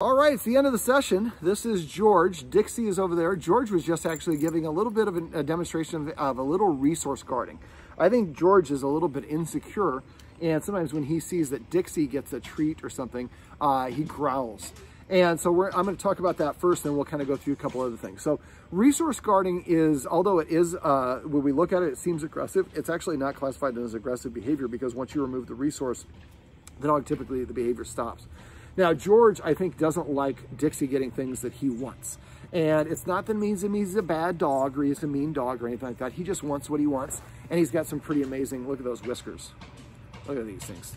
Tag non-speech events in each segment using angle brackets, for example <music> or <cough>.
All right, it's the end of the session. This is George. Dixie is over there. George was just actually giving a little bit of a demonstration of, of, a little resource guarding. I think George is a little bit insecure, and sometimes when he sees that Dixie gets a treat or something, uh, he growls. And so I'm going to talk about that first, and we'll kind of go through a couple other things. So resource guarding is, although it is, uh, when we look at it, it seems aggressive. It's actually not classified as aggressive behavior because once you remove the resource, the dog typically, the behavior stops. Now, George, I think, doesn't like Dixie getting things that he wants. And it's not that means means he's a bad dog or he's a mean dog or anything like that. He just wants what he wants. And he's got some pretty amazing, look at those whiskers. Look at these things.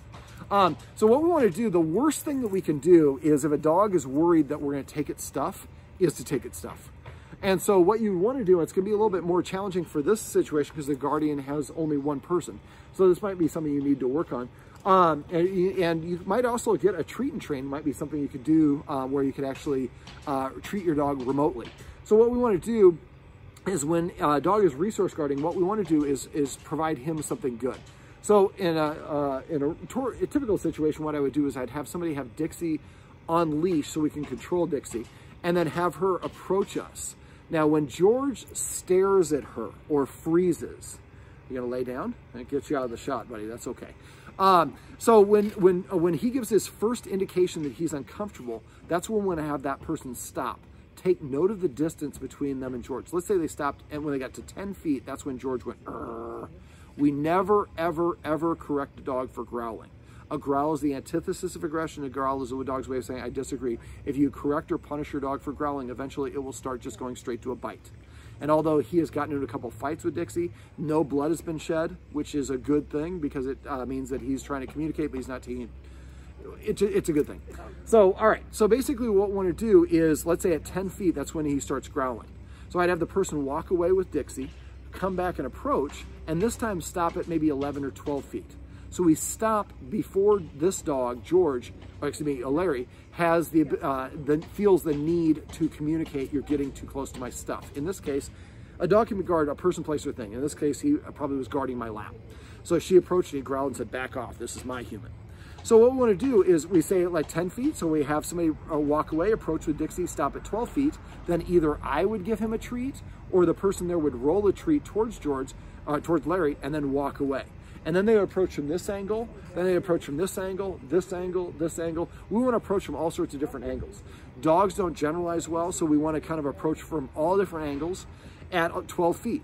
Um, so what we want to do, the worst thing that we can do is if a dog is worried that we're going to take its stuff, is to take its stuff. And so what you want to do, it's going to be a little bit more challenging for this situation because the guardian has only one person. So this might be something you need to work on. Um, and, and, you might also get a treat and train might be something you could do uh, where you could actually uh, treat your dog remotely. So what we want to do is when a dog is resource guarding, what we want to do is, is provide him something good. So in a, uh, in a, a typical situation, what I would do is I'd have somebody have Dixie on leash so we can control Dixie and then have her approach us. Now, when George stares at her or freezes, you gonna lay down? That gets you out of the shot, buddy. That's okay. Um, so when when when he gives his first indication that he's uncomfortable, that's when we're gonna have that person stop. Take note of the distance between them and George. Let's say they stopped, and when they got to 10 feet, that's when George went. We never, ever, ever correct a dog for growling. A growl is the antithesis of aggression. A growl is a dog's way of saying, I disagree. If you correct or punish your dog for growling, eventually it will start just going straight to a bite. And although he has gotten into a couple fights with Dixie, no blood has been shed, which is a good thing because it uh, means that he's trying to communicate, but he's not taking it's a, it's a good thing. So, all right. So basically what we want to do is, let's say at 10 feet, that's when he starts growling. So I'd have the person walk away with Dixie, come back and approach, and this time stop at maybe 11 or 12 feet. So we stop before this dog, George, or excuse me, Larry, has the, uh, the, feels the need to communicate, you're getting too close to my stuff. In this case, a dog can guard a person, place, or thing. In this case, he probably was guarding my lap. So she approached and he growled and said, back off, this is my human. So what we want to do is we say like 10 feet, so we have somebody uh, walk away, approach with Dixie, stop at 12 feet, then either I would give him a treat or the person there would roll a treat towards George, uh, towards Larry, and then walk away. And then they approach from this angle, then they approach from this angle, this angle, this angle. We want to approach from all sorts of different angles. Dogs don't generalize well, so we want to kind of approach from all different angles at uh, 12 feet.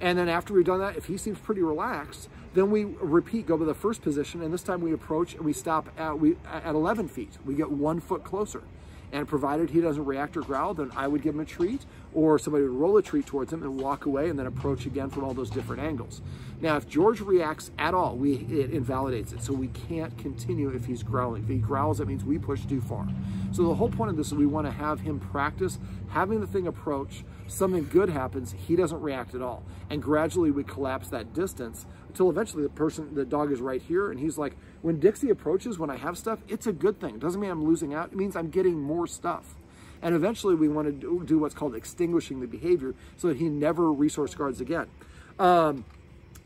And then after we've done that, if he seems pretty relaxed, then we repeat, go to the first position, and this time we approach and we stop at, we, at 11 feet. We get one foot closer. And provided he doesn't react or growl, then I would give him a treat, or somebody would roll a treat towards him and walk away and then approach again from all those different angles. Now, if George reacts at all, we it invalidates it. So we can't continue if he's growling. If he growls, that means we push too far. So the whole point of this is we want to have him practice having the thing approach, something good happens, he doesn't react at all. And gradually we collapse that distance until eventually the person, the dog is right here and he's like, when Dixie approaches, when I have stuff, it's a good thing. It doesn't mean I'm losing out. It means I'm getting more stuff. And eventually we want to do what's called extinguishing the behavior so that he never resource guards again. Um,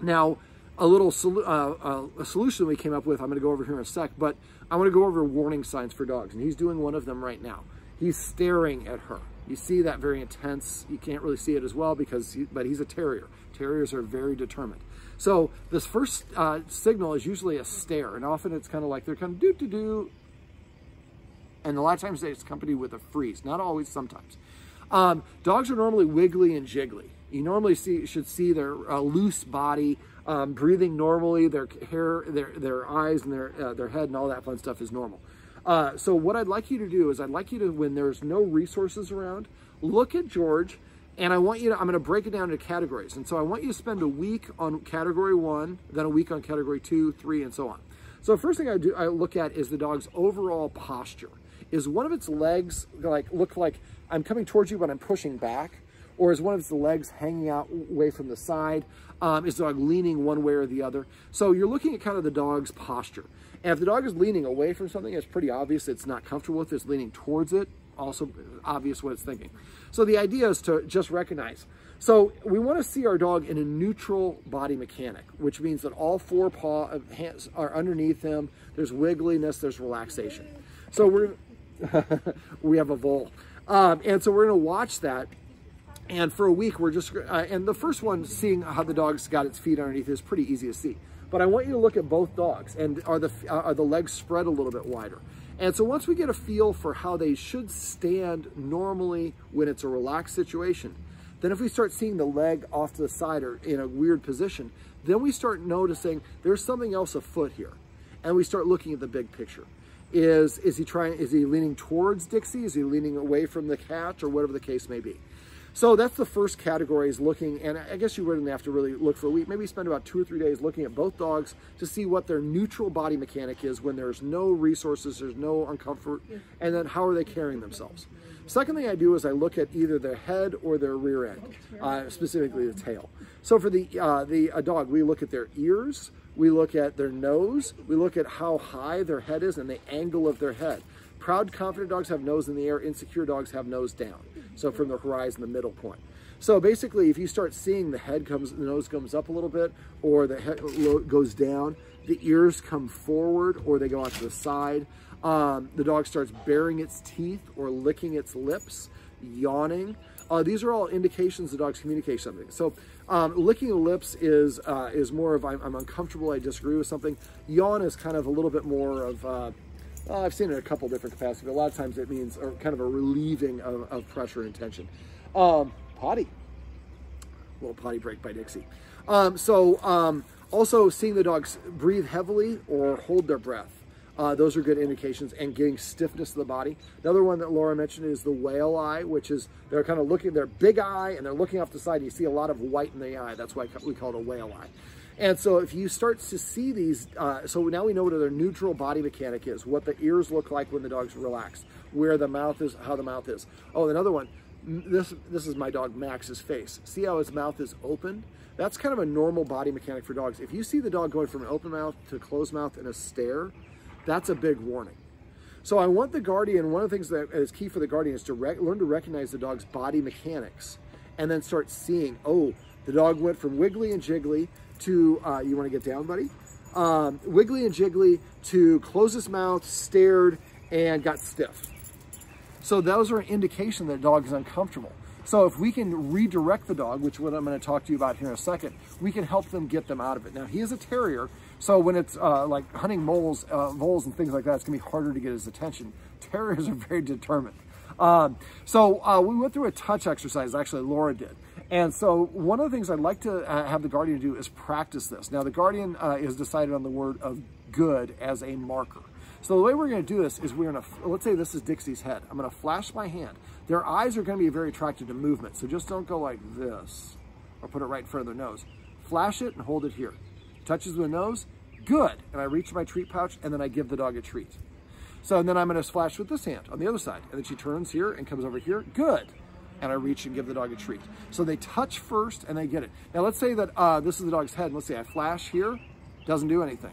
now, a little solu uh, uh, a solution we came up with, I'm going to go over here in a sec, but I want to go over warning signs for dogs. And he's doing one of them right now. He's staring at her. You see that very intense. You can't really see it as well because, he, but he's a terrier. Terriers are very determined. So this first uh, signal is usually a stare, and often it's kind of like they're kind of do-do-do, and a lot of times it's accompanied with a freeze. Not always, sometimes. Um, dogs are normally wiggly and jiggly. You normally see should see their uh, loose body, um, breathing normally, their hair, their their eyes, and their uh, their head, and all that fun stuff is normal. Uh, so what I'd like you to do is I'd like you to, when there's no resources around, look at George, and I want you to, I'm going to break it down into categories. And so I want you to spend a week on category one, then a week on category two, three, and so on. So first thing I do, I look at is the dog's overall posture is one of its legs like look like I'm coming towards you, but I'm pushing back? Or is one of its legs hanging out away from the side? Um, is the dog leaning one way or the other? So you're looking at kind of the dog's posture. And if the dog is leaning away from something, it's pretty obvious it's not comfortable with it. It's leaning towards it, also obvious what it's thinking. So the idea is to just recognize. So we want to see our dog in a neutral body mechanic, which means that all four paw hands are underneath him. There's wiggliness, there's relaxation. So we're <laughs> we have a vole. Um, and so we're going to watch that. And for a week, we're just, uh, and the first one, seeing how the dog's got its feet underneath is pretty easy to see. But I want you to look at both dogs and are the, uh, are the legs spread a little bit wider? And so once we get a feel for how they should stand normally when it's a relaxed situation, then if we start seeing the leg off to the side or in a weird position, then we start noticing there's something else afoot here. And we start looking at the big picture. Is, is he trying, is he leaning towards Dixie? Is he leaning away from the cat or whatever the case may be? So that's the first category is looking, and I guess you wouldn't have to really look for a week. Maybe spend about two or three days looking at both dogs to see what their neutral body mechanic is when there's no resources, there's no uncomfort, and then how are they carrying themselves. Second thing I do is I look at either their head or their rear end, uh, specifically the tail. So for the, uh, the a dog, we look at their ears, we look at their nose, we look at how high their head is and the angle of their head. Proud, confident dogs have nose in the air, insecure dogs have nose down. So from the horizon, the middle point. So basically, if you start seeing the head comes, the nose comes up a little bit, or the head goes down, the ears come forward, or they go out to the side, um, the dog starts baring its teeth or licking its lips, yawning. Uh, these are all indications the dog's communicate something. So um, licking the lips is uh, is more of I'm, I'm, uncomfortable, I disagree with something. Yawn is kind of a little bit more of, uh, I've seen it in a couple different capacities, but a lot of times it means kind of a relieving of, of pressure and tension. Um, potty, a little potty break by Dixie. Um, so um, also seeing the dogs breathe heavily or hold their breath. Uh, those are good indications and getting stiffness of the body. Another one that Laura mentioned is the whale eye, which is they're kind of looking, their big eye and they're looking off the side. You see a lot of white in the eye. That's why we call it a whale eye. And so if you start to see these, uh, so now we know what their neutral body mechanic is, what the ears look like when the dog's relaxed, where the mouth is, how the mouth is. Oh, another one, this, this is my dog Max's face. See how his mouth is open? That's kind of a normal body mechanic for dogs. If you see the dog going from an open mouth to closed mouth in a stare, that's a big warning. So I want the guardian, one of the things that is key for the guardian is to learn to recognize the dog's body mechanics and then start seeing, oh, the dog went from wiggly and jiggly to, uh, you want to get down, buddy? Um, wiggly and jiggly to close his mouth, stared, and got stiff. So those are an indication that the dog is uncomfortable. So if we can redirect the dog, which what I'm going to talk to you about here in a second, we can help them get them out of it. Now, he is a terrier, so when it's uh, like hunting moles, uh, voles and things like that, it's gonna be harder to get his attention. <laughs> Terriers are very determined. Um, so uh, we went through a touch exercise, actually Laura did. And so one of the things I'd like to uh, have the Guardian do is practice this. Now the Guardian uh, is decided on the word of good as a marker. So the way we're gonna do this is we're gonna, let's say this is Dixie's head. I'm gonna flash my hand. Their eyes are gonna be very attracted to movement. So just don't go like this or put it right in front of their nose. Flash it and hold it here touches the nose, good. And I reach my treat pouch and then I give the dog a treat. So and then I'm gonna flash with this hand on the other side. And then she turns here and comes over here, good. And I reach and give the dog a treat. So they touch first and they get it. Now let's say that uh, this is the dog's head. And let's say I flash here, doesn't do anything.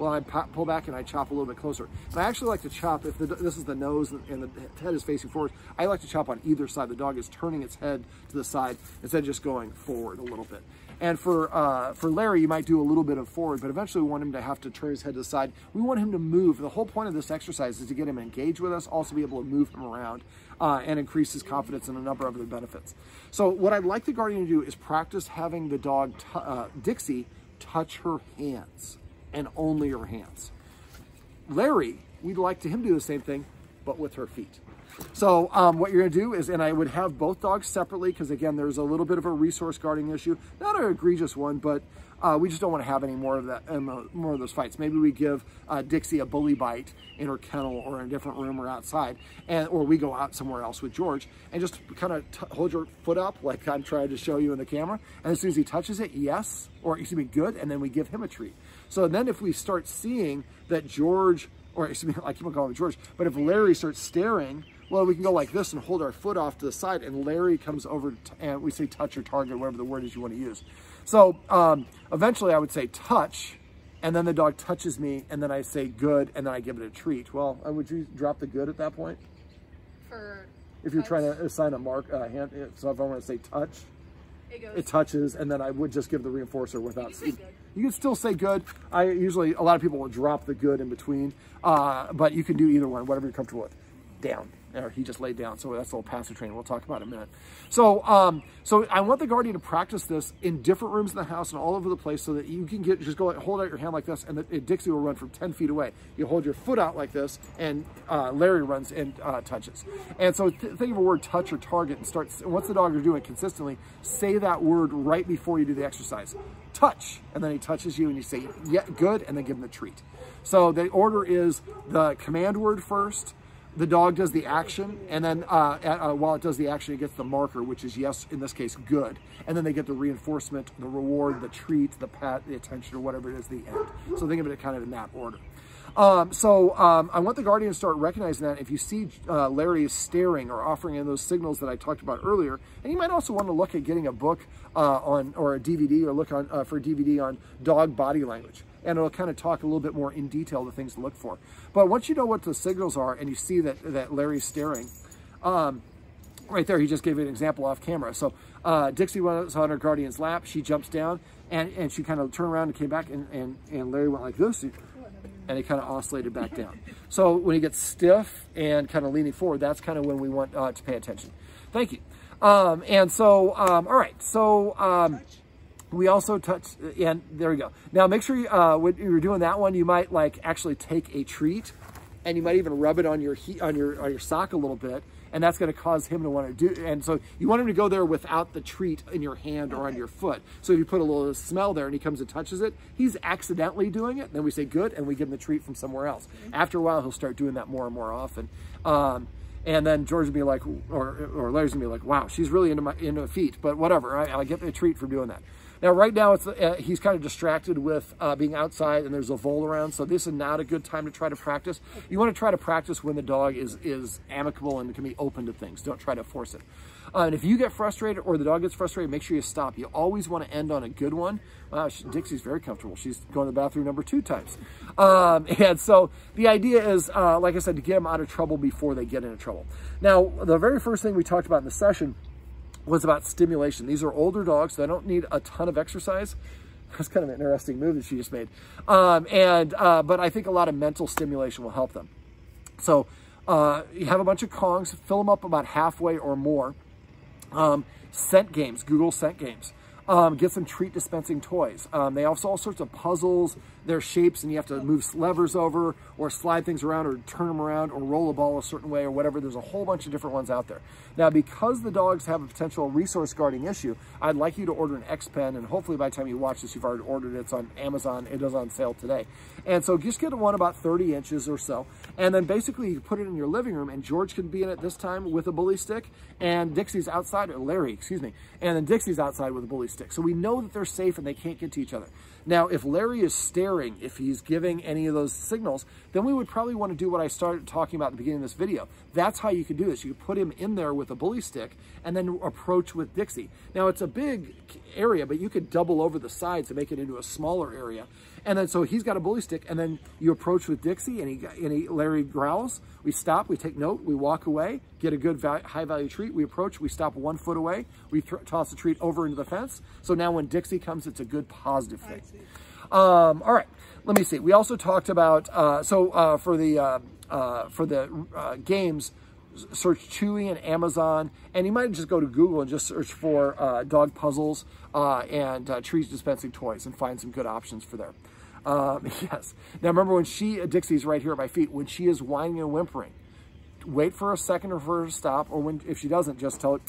Well, I pull back and I chop a little bit closer. And I actually like to chop, if the, this is the nose and the head is facing forward, I like to chop on either side. The dog is turning its head to the side instead of just going forward a little bit. And for uh, for Larry, you might do a little bit of forward, but eventually we want him to have to turn his head to the side. We want him to move. The whole point of this exercise is to get him engaged with us, also be able to move him around uh, and increase his confidence and a number of other benefits. So what I'd like the Guardian to do is practice having the dog, uh, Dixie, touch her hands and only her hands. Larry, we'd like to him do the same thing, but with her feet. So um, what you're gonna do is, and I would have both dogs separately because again, there's a little bit of a resource guarding issue. Not an egregious one, but uh, we just don't want to have any more of that, um, more of those fights. Maybe we give uh, Dixie a bully bite in her kennel or in a different room or outside, and or we go out somewhere else with George and just kind of hold your foot up like I'm trying to show you in the camera. And as soon as he touches it, yes, or excuse me, good, and then we give him a treat. So then if we start seeing that George, or excuse me, <laughs> I keep on calling him George, but if Larry starts staring well, we can go like this and hold our foot off to the side and Larry comes over and we say touch your target, whatever the word is you want to use. So um, eventually I would say touch and then the dog touches me and then I say good and then I give it a treat. Well, uh, would you drop the good at that point? For If you're touch? trying to assign a mark, uh, hand, so if I want to say touch, it, it, touches and then I would just give the reinforcer without. You, can still say good. I usually, a lot of people will drop the good in between, uh, but you can do either one, whatever you're comfortable with. down or he just laid down. So that's a little passive training. We'll talk about in a minute. So, um, so I want the guardian to practice this in different rooms in the house and all over the place so that you can get, just go like, hold out your hand like this and the, Dixie will run from 10 feet away. You hold your foot out like this and uh, Larry runs and uh, touches. And so th think of a word touch or target and start, once the dog are doing it consistently, say that word right before you do the exercise. Touch, and then he touches you and you say, yeah, good, and then give him the treat. So the order is the command word first, the dog does the action, and then uh, uh, while it does the action, it gets the marker, which is yes, in this case, good. And then they get the reinforcement, the reward, the treat, the pat, the attention, or whatever it is, the end. So think of it kind of in that order. Um, so um, I want the Guardian to start recognizing that if you see uh, Larry is staring or offering in those signals that I talked about earlier, and you might also want to look at getting a book uh, on or a DVD or look on uh, for a DVD on dog body language and it'll kind of talk a little bit more in detail the things to look for. But once you know what the signals are and you see that, that Larry's staring, um, right there, he just gave an example off camera. So uh, Dixie was on her guardian's lap. She jumps down and, and she kind of turned around and came back and, and, and Larry went like this and he kind of oscillated back down. <laughs> So when he gets stiff and kind of leaning forward, that's kind of when we want uh, to pay attention. Thank you. Um, and so, um, all right, so um, we also touch, and there we go. Now make sure you, uh, when you're doing that one, you might like actually take a treat and you might even rub it on your heat, on your on your sock a little bit and that's going to cause him to want to do and so you want him to go there without the treat in your hand or on your foot. So if you put a little smell there and he comes and touches it he's accidentally doing it then we say good and we give him the treat from somewhere else. After a while he'll start doing that more and more often. Um, and then George would be like, or, or Larry's gonna be like, wow, she's really into my into feet, but whatever, I, I get the treat for doing that. Now, right now, it's uh, he's kind of distracted with uh, being outside and there's a vole around, so this is not a good time to try to practice. You want to try to practice when the dog is, is amicable and can be open to things. Don't try to force it. Uh, and if you get frustrated or the dog gets frustrated, make sure you stop. You always want to end on a good one. Wow, she, Dixie's very comfortable. She's going to the bathroom number two times. Um, <laughs> and so the idea is, uh, like I said, to get them out of trouble before they get into trouble. Now, the very first thing we talked about in the session was about stimulation. These are older dogs, so they don't need a ton of exercise. <laughs> That's kind of an interesting move that she just made. Um, and uh, But I think a lot of mental stimulation will help them. So uh, you have a bunch of Kongs, fill them up about halfway or more. Um, scent games, Google scent games. Um, get some treat dispensing toys. Um, they have all sorts of puzzles, their shapes, and you have to move levers over or slide things around or turn them around or roll a ball a certain way or whatever. There's a whole bunch of different ones out there. Now, because the dogs have a potential resource guarding issue, I'd like you to order an X Pen, and hopefully by the time you watch this, you've already ordered it. It's on Amazon. It is on sale today. And so just get one about 30 inches or so. And then basically you put it in your living room, and George can be in it this time with a bully stick, and Dixie's outside, or Larry, excuse me, and then Dixie's outside with a bully stick So we know that they're safe and they can't get to each other. Now, if Larry is staring, if he's giving any of those signals, then we would probably want to do what I started talking about at the beginning of this video. That's how you could do this. You put him in there with a bully stick and then approach with Dixie. Now, it's a big area, but you could double over the sides to make it into a smaller area. And then so he's got a bully stick, and then you approach with Dixie, and he, and he Larry growls. We stop, we take note, we walk away, get a good value, high value treat. We approach, we stop one foot away, we toss the treat over into the fence. So now when Dixie comes, it's a good positive thing. Um, all right, let me see. We also talked about uh, so uh, for the uh, uh for the uh, games search Chewy and Amazon, and you might just go to Google and just search for uh, dog puzzles and trees dispensing toys and find some good options for there. Um, <laughs> yes. Now remember when she, Dixie's right here at my feet, when she is whining and whimpering, wait for a second or for her to stop, or when if she doesn't, just tell it,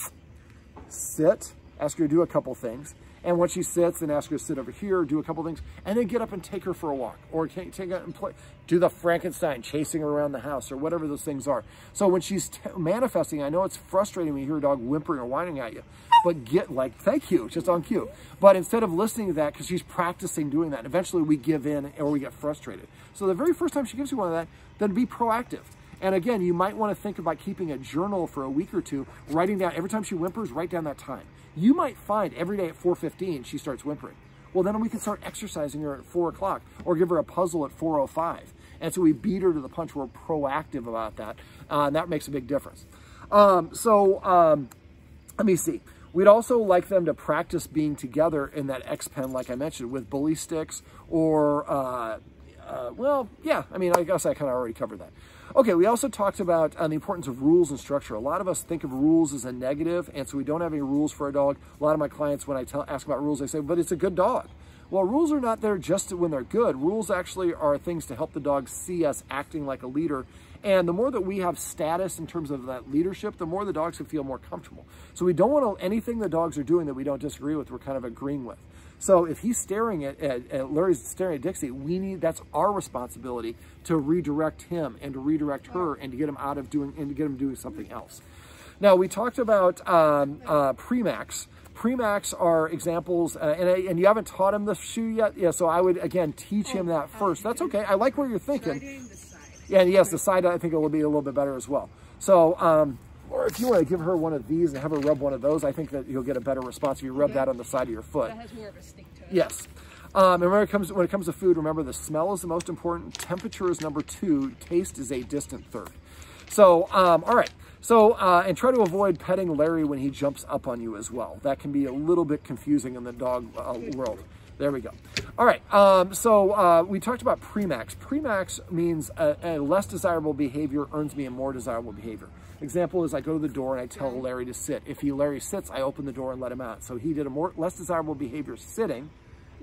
sit, ask her to do a couple things, and when she sits, and ask her to sit over here, do a couple things, and then get up and take her for a walk, or take, her and play, do the Frankenstein, chasing her around the house, or whatever those things are. So when she's manifesting, I know it's frustrating when you hear a dog whimpering or whining at you, but get like, thank you, just on cue. But instead of listening to that, because she's practicing doing that, eventually we give in or we get frustrated. So the very first time she gives you one of that, then be proactive. And again, you might want to think about keeping a journal for a week or two, writing down every time she whimpers, write down that time. You might find every day at 4.15 she starts whimpering. Well, then we can start exercising her at 4 o'clock or give her a puzzle at 4.05. And so we beat her to the punch. We're proactive about that. Uh, and that makes a big difference. Um, so um, let me see. We'd also like them to practice being together in that X pen, like I mentioned, with bully sticks or, uh, uh, well, yeah, I mean, I guess I kind of already covered that. Okay, we also talked about uh, the importance of rules and structure. A lot of us think of rules as a negative, and so we don't have any rules for a dog. A lot of my clients, when I tell, ask about rules, they say, but it's a good dog. Well, rules are not there just when they're good. Rules actually are things to help the dog see us acting like a leader. And the more that we have status in terms of that leadership, the more the dogs can feel more comfortable. So we don't want to, anything the dogs are doing that we don't disagree with, we're kind of agreeing with. So if he's staring at, at, at, Larry's staring at Dixie, we need, that's our responsibility to redirect him and to redirect her and to get him out of doing, and to get him doing something else. Now we talked about um, uh, Premack's. Premack's are examples, uh, and, and you haven't taught him the shoe yet. Yeah, so I would, again, teach him that first. That's okay. I like where you're thinking. Yeah, and yes, the side I think it will be a little bit better as well. So, um, or if you want to give her one of these and have her rub one of those, I think that you'll get a better response if you rub okay. that on the side of your foot. That has more of a stink to it. Yes. Um, and when it comes when it comes to food, remember the smell is the most important. Temperature is number two. Taste is a distant third. So, um, all right. So, uh, and try to avoid petting Larry when he jumps up on you as well. That can be a little bit confusing in the dog uh, world. There we go. All right, um, so uh, we talked about Premack's. Premack's means a, a, less desirable behavior earns me a more desirable behavior. Example is I go to the door and I tell Larry to sit. If he Larry sits, I open the door and let him out. So he did a more less desirable behavior sitting,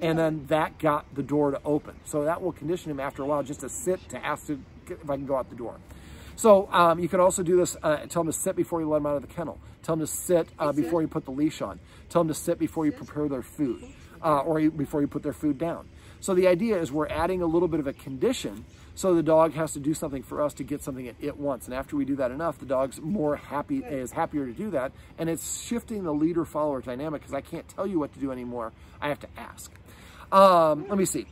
and then that got the door to open. So that will condition him after a while just to sit to ask to if I can go out the door. So um, you can also do this, uh, tell them to sit before you let them out of the kennel. Tell them to sit uh, before you put the leash on. Tell them to sit before you prepare their food uh, or you, before you put their food down. So the idea is we're adding a little bit of a condition so the dog has to do something for us to get something it, it wants. And after we do that enough, the dog's more happy, is happier to do that. And it's shifting the leader-follower dynamic because I can't tell you what to do anymore. I have to ask. Um, let me see.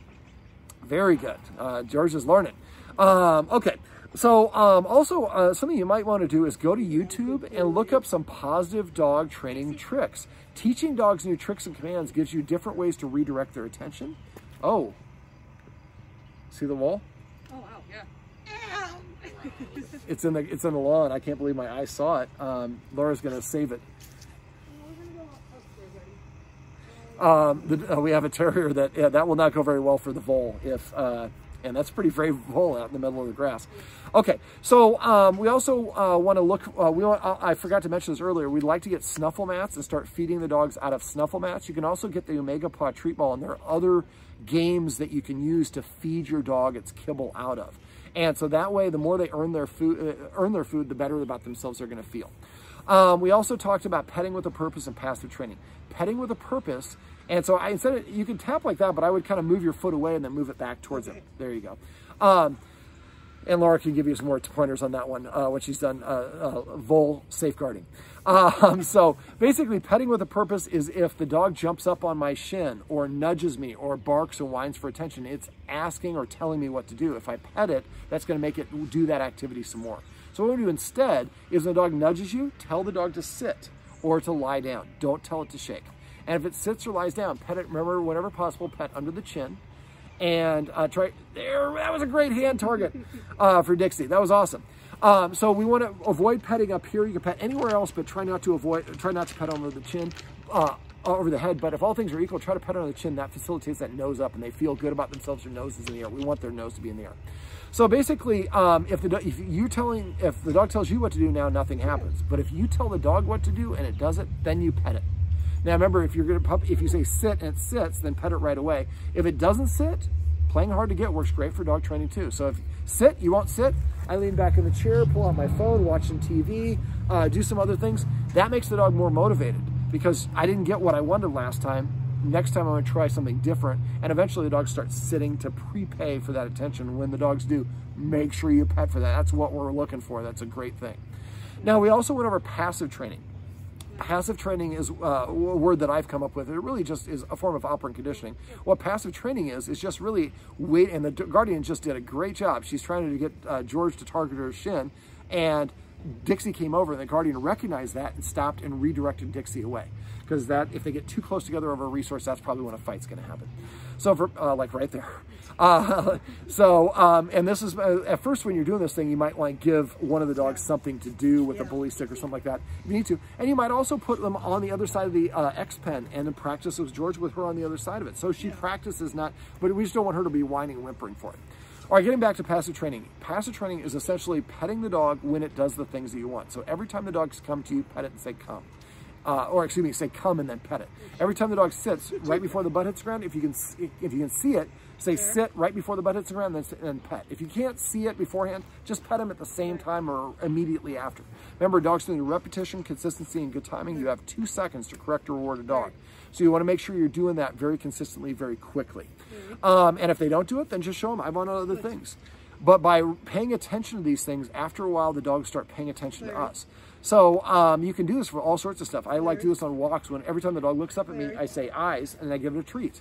Very good. Uh, George is learning. Um, okay. So um, also uh, something you might want to do is go to YouTube and look up some positive dog training tricks. Teaching dogs new tricks and commands gives you different ways to redirect their attention. Oh, see the wall? It's in the it's in the lawn. I can't believe my eyes saw it. Um, Laura's gonna save it. Um, the, uh, we have a terrier that yeah, that will not go very well for the vole if uh, and that's pretty brave vole out in the middle of the grass. Okay, so um, we also uh, want to look, uh, we want, uh, I forgot to mention this earlier, we'd like to get snuffle mats and start feeding the dogs out of snuffle mats. You can also get the Omega Paw treat ball and there are other games that you can use to feed your dog its kibble out of. And so that way, the more they earn their food, uh, earn their food, the better about themselves they're going to feel. Um, we also talked about petting with a purpose and passive training. Petting with a purpose and so I instead of, you can tap like that, but I would kind of move your foot away and then move it back towards it. There you go. Um, and Laura can give you some more pointers on that one uh, when she's done uh, uh, vole safeguarding. Um, so basically, petting with a purpose is if the dog jumps up on my shin or nudges me or barks and whines for attention, it's asking or telling me what to do. If I pet it, that's going to make it do that activity some more. So what we do instead is when the dog nudges you, tell the dog to sit or to lie down. Don't tell it to shake. And if it sits or lies down, pet it, remember, whenever possible, pet under the chin. And uh, try, there, that was a great hand target uh, for Dixie. That was awesome. Um, so we want to avoid petting up here. You can pet anywhere else, but try not to avoid, try not to pet over the chin, uh, over the head. But if all things are equal, try to pet on the chin. That facilitates that nose up and they feel good about themselves. Their nose is in the air. We want their nose to be in the air. So basically, um, if the if you telling if the dog tells you what to do now, nothing happens. But if you tell the dog what to do and it does it, then you pet it. Now remember, if you're gonna if you say sit and it sits, then pet it right away. If it doesn't sit, playing hard to get works great for dog training too. So if sit, you won't sit. I lean back in the chair, pull out my phone, watching TV, uh, do some other things. That makes the dog more motivated because I didn't get what I wanted last time. Next time I'm gonna try something different. And eventually the dog starts sitting to prepay for that attention. When the dogs do, make sure you pet for that. That's what we're looking for. That's a great thing. Now we also went over passive training passive training is uh, a word that I've come up with. It really just is a form of operant conditioning. What passive training is, is just really wait, and the Guardian just did a great job. She's trying to get uh, George to target her shin, and Dixie came over, and the Guardian recognized that and stopped and redirected Dixie away. Because that, if they get too close together over a resource, that's probably when a fight's going to happen. So, for, uh, like right there. <laughs> Uh, so, um, and this is, uh, at first when you're doing this thing, you might like give one of the dogs something to do with yeah. a bully stick or something like that if you need to. And you might also put them on the other side of the uh, X pen and then practice with George with her on the other side of it. So she yeah. practices not, but we just don't want her to be whining and whimpering for it. All right, getting back to passive training. Passive training is essentially petting the dog when it does the things that you want. So every time the dogs come to you, pet it and say come. Uh, or excuse me, say come and then pet it. Every time the dog sits right before the butt hits the ground, if you can if you can see it, say sit right before the butt hits the ground, then and pet. If you can't see it beforehand, just pet him at the same time or immediately after. Remember, dogs need repetition, consistency, and good timing. You have two seconds to correct or reward a dog. So you want to make sure you're doing that very consistently, very quickly. Um, and if they don't do it, then just show them, I want other things. But by paying attention to these things, after a while, the dogs start paying attention to us. So um, you can do this for all sorts of stuff. I like to do this on walks when every time the dog looks up at me, I say eyes and I give it a treat.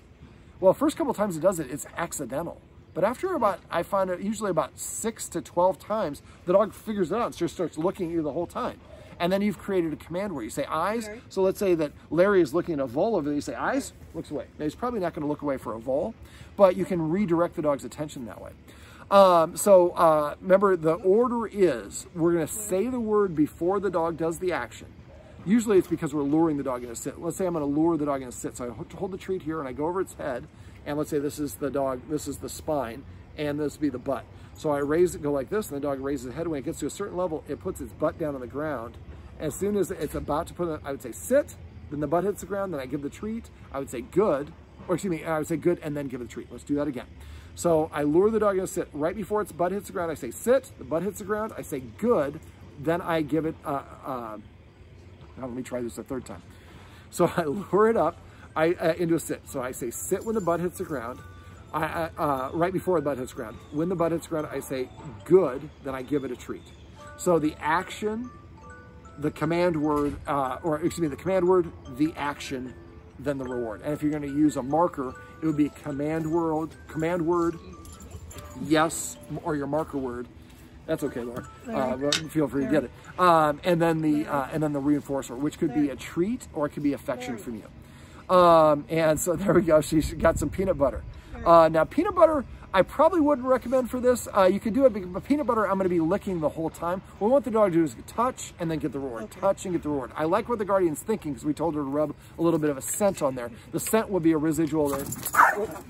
Well, first couple times it does it, it's accidental. But after about, I find it usually about six to 12 times, the dog figures it out and just starts looking at you the whole time. And then you've created a command where you say eyes. Okay. So let's say that Larry is looking at a vole over there. You say eyes, looks away. Now he's probably not going to look away for a vole, but you can redirect the dog's attention that way. Um, so uh, remember, the order is we're going to say the word before the dog does the action. Usually it's because we're luring the dog in a sit. Let's say I'm going to lure the dog in a sit. So I hold the treat here and I go over its head. And let's say this is the dog, this is the spine, and this would be the butt. So I raise it, go like this, and the dog raises its head. When it gets to a certain level, it puts its butt down on the ground. As soon as it's about to put it, I would say sit, then the butt hits the ground, then I give the treat. I would say good, or excuse me, I would say good and then give it the treat. Let's do that again. So I lure the dog to sit right before its butt hits the ground. I say sit, the butt hits the ground. I say good, then I give it, uh, uh, now let me try this a third time. So <laughs> I lure it up I, uh, into a sit. So I say sit when the butt hits the ground. I, uh, right before the butt hits the ground. When the butt hits the ground, I say good, then I give it a treat. So the action, the command word, uh, or excuse me, the command word, the action, then the reward. And if you're going to use a marker, it would be command word, command word, yes, or your marker word. That's okay, Laura. Uh, feel free to get it. Um, and then the uh, and then the reinforcer, which could be a treat or it could be affection from you. Um, and so <laughs> there we go. She's got some peanut butter. Uh, now, peanut butter, I probably wouldn't recommend for this. Uh, you can do it, but peanut butter, I'm going to be licking the whole time. What we want the dog to do is touch and then get the reward. Okay. Touch and get the reward. I like what the Guardian's thinking because we told her to rub a little bit of a scent on there. The scent would be a residual there. A little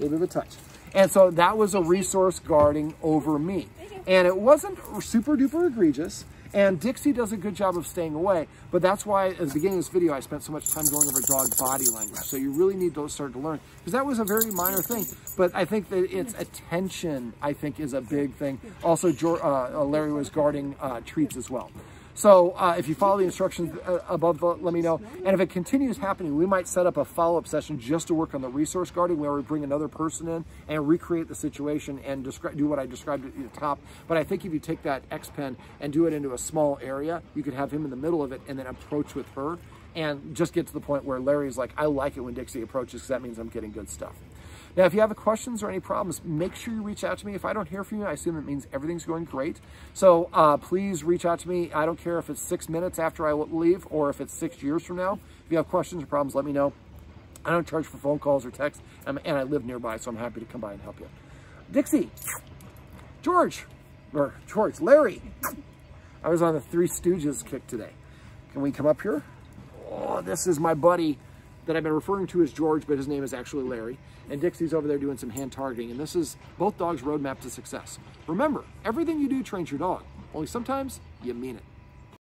bit of a touch. And so that was a resource guarding over me. And it wasn't super duper egregious. And Dixie does a good job of staying away, but that's why at the beginning of this video, I spent so much time going over dog body language. So you really need to start to learn, because that was a very minor thing, but I think that its attention, I think, is a big thing. Also, uh, Larry was guarding uh, treats as well. So uh, if you follow the instructions uh, above, let me know. And if it continues happening, we might set up a follow-up session just to work on the resource guarding where we bring another person in and recreate the situation and do what I described at the top. But I think if you take that X-Pen and do it into a small area, you could have him in the middle of it and then approach with her and just get to the point where Larry's like, I like it when Dixie approaches because that means I'm getting good stuff. Now, if you have questions or any problems, make sure you reach out to me. If I don't hear from you, I assume it means everything's going great. So uh, please reach out to me. I don't care if it's six minutes after I leave or if it's six years from now. If you have questions or problems, let me know. I don't charge for phone calls or texts, and I live nearby, so I'm happy to come by and help you. Dixie, George, or George, Larry. I was on the Three Stooges kick today. Can we come up here? Oh, this is my buddy that I've been referring to as George, but his name is actually Larry. And Dixie's over there doing some hand targeting. And this is both dogs' roadmap to success. Remember, everything you do trains your dog. Only sometimes you mean it.